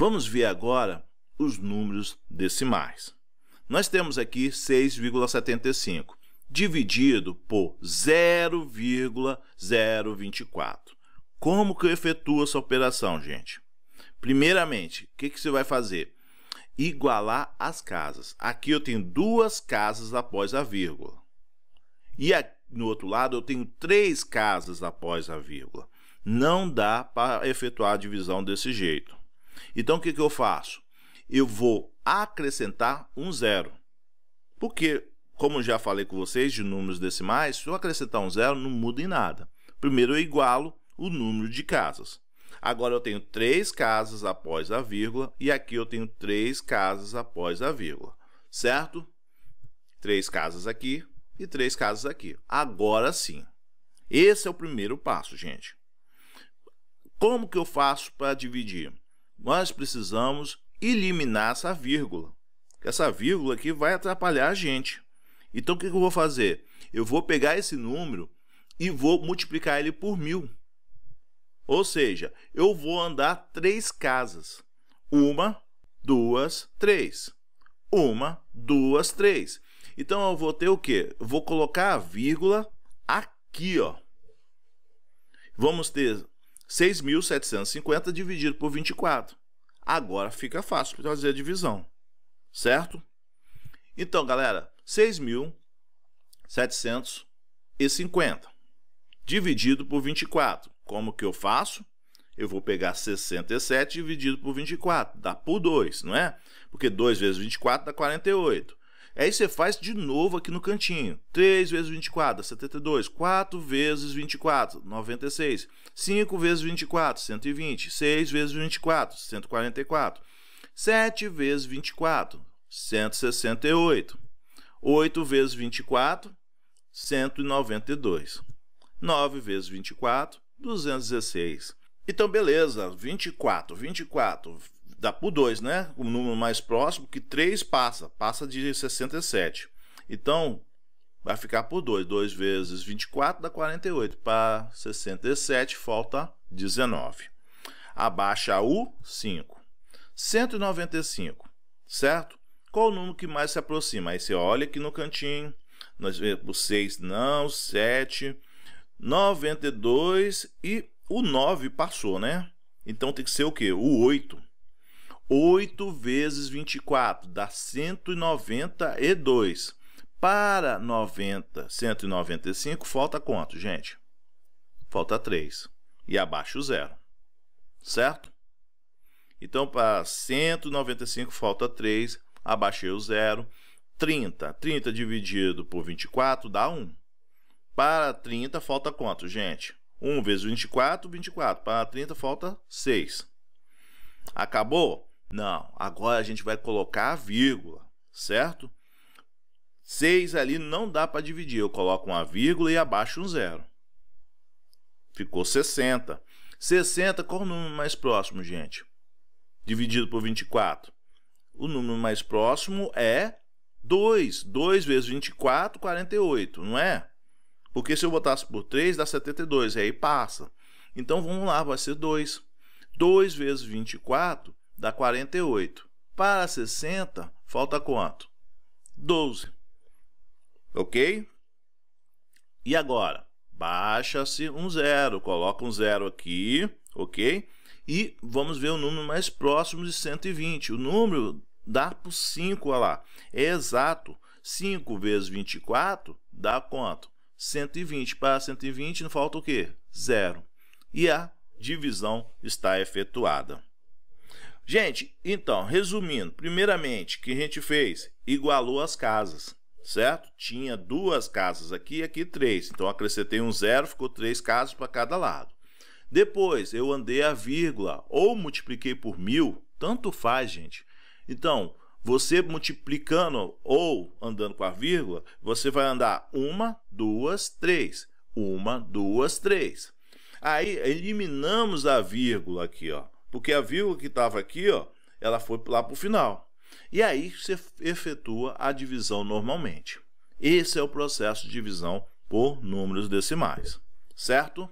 Vamos ver agora os números decimais. Nós temos aqui 6,75 dividido por 0,024. Como que eu efetuo essa operação, gente? Primeiramente, o que, que você vai fazer? Igualar as casas. Aqui eu tenho duas casas após a vírgula. E no outro lado eu tenho três casas após a vírgula. Não dá para efetuar a divisão desse jeito. Então, o que, que eu faço? Eu vou acrescentar um zero. Porque, como já falei com vocês de números decimais, se eu acrescentar um zero, não muda em nada. Primeiro eu igualo o número de casas. Agora eu tenho três casas após a vírgula e aqui eu tenho três casas após a vírgula, certo? Três casas aqui e três casas aqui. Agora sim. Esse é o primeiro passo, gente. Como que eu faço para dividir? Nós precisamos eliminar essa vírgula. Essa vírgula aqui vai atrapalhar a gente. Então, o que eu vou fazer? Eu vou pegar esse número e vou multiplicar ele por mil. Ou seja, eu vou andar três casas. Uma, duas, três. Uma, duas, três. Então, eu vou ter o quê? Eu vou colocar a vírgula aqui, ó. Vamos ter 6.750 dividido por 24. Agora fica fácil para fazer a divisão, certo? Então, galera, 6.750 dividido por 24. Como que eu faço? Eu vou pegar 67 dividido por 24, dá por 2, não é? Porque 2 vezes 24 dá 48. Aí você faz de novo aqui no cantinho. 3 vezes 24 dá 72. 4 vezes 24, 96. 5 vezes 24, 120. 6 vezes 24, 144. 7 vezes 24, 168. 8 vezes 24, 192. 9 vezes 24, 216. Então, beleza, 24, 24, dá por 2, né? O número mais próximo, que 3 passa, passa de 67. Então, vai ficar por 2. 2 vezes 24 dá 48. Para 67, falta 19. Abaixa o 5. 195, certo? Qual o número que mais se aproxima? Aí você olha aqui no cantinho, nós vemos o 6 não, 7, 92 e o 9 passou, né? Então tem que ser o quê? O 8. 8 vezes 24 dá 192. Para 90, 195, falta quanto, gente? Falta 3. E abaixo o zero. Certo? Então, para 195, falta 3. Abaixei o zero. 30. 30 dividido por 24 dá 1. Para 30 falta quanto, gente? 1 vezes 24, 24. Para 30 falta 6. Acabou? Não. Agora a gente vai colocar a vírgula, certo? 6 ali não dá para dividir. Eu coloco uma vírgula e abaixo um zero. Ficou 60. 60, qual o número mais próximo, gente? Dividido por 24. O número mais próximo é 2. 2 vezes 24, 48, não é? Porque se eu botasse por 3, dá 72, e aí passa. Então vamos lá, vai ser 2. 2 vezes 24 dá 48. Para 60, falta quanto? 12. Ok? E agora? Baixa-se um zero, coloca um zero aqui, ok? E vamos ver o número mais próximo de 120. O número dá por 5, olha lá. É exato. 5 vezes 24 dá quanto? 120 para 120 não falta o quê? Zero. E a divisão está efetuada. Gente, então, resumindo, primeiramente, o que a gente fez? Igualou as casas, certo? Tinha duas casas aqui e aqui três. Então, acrescentei um zero, ficou três casas para cada lado. Depois, eu andei a vírgula ou multipliquei por mil, tanto faz, gente. Então, você multiplicando ou andando com a vírgula, você vai andar uma, duas, três. Uma, duas, três. Aí eliminamos a vírgula aqui, ó, porque a vírgula que estava aqui, ó, ela foi lá para o final. E aí você efetua a divisão normalmente. Esse é o processo de divisão por números decimais, certo?